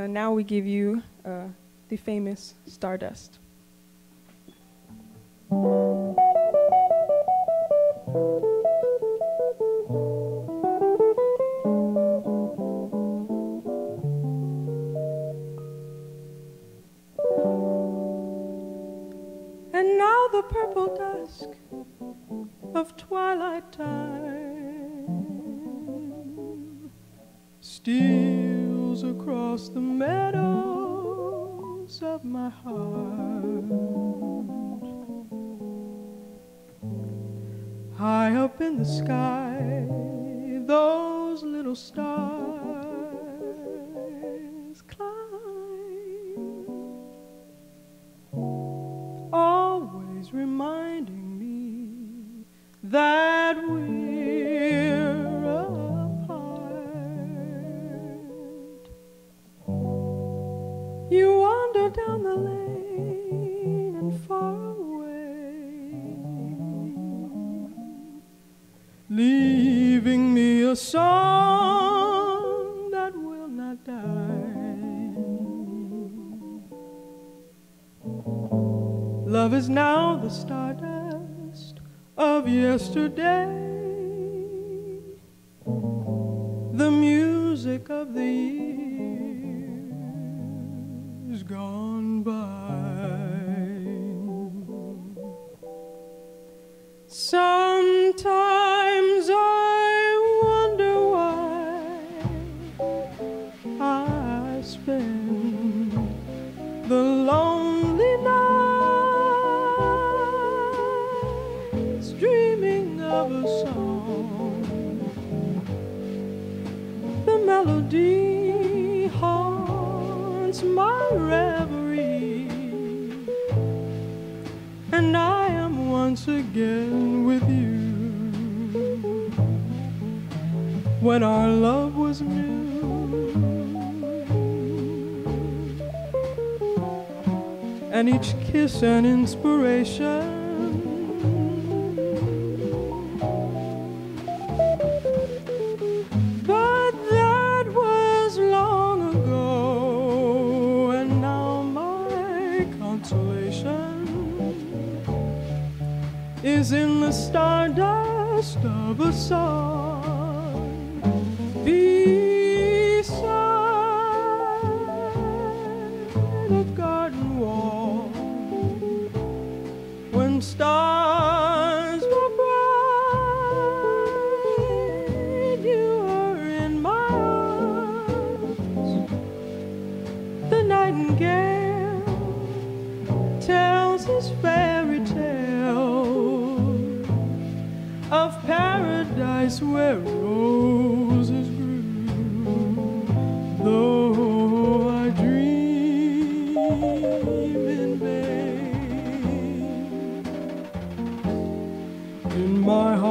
uh, now we give you uh, the famous Stardust. And now the purple dusk of twilight time steals across the meadows of my heart. High up in the sky, those little stars climb always reminding me that we're down the lane and far away, leaving me a song that will not die. Love is now the stardust of yesterday, the music of the years gone by. Sometimes I wonder why I spend the lonely nights dreaming of a song. The melody haunts my reverie, and I am once again with you. When our love was new. and each kiss an inspiration. Consolation is in the stardust of a song. Beside a garden wall when stars This fairy tale of paradise where roses grew. Though I dream in vain, in my heart.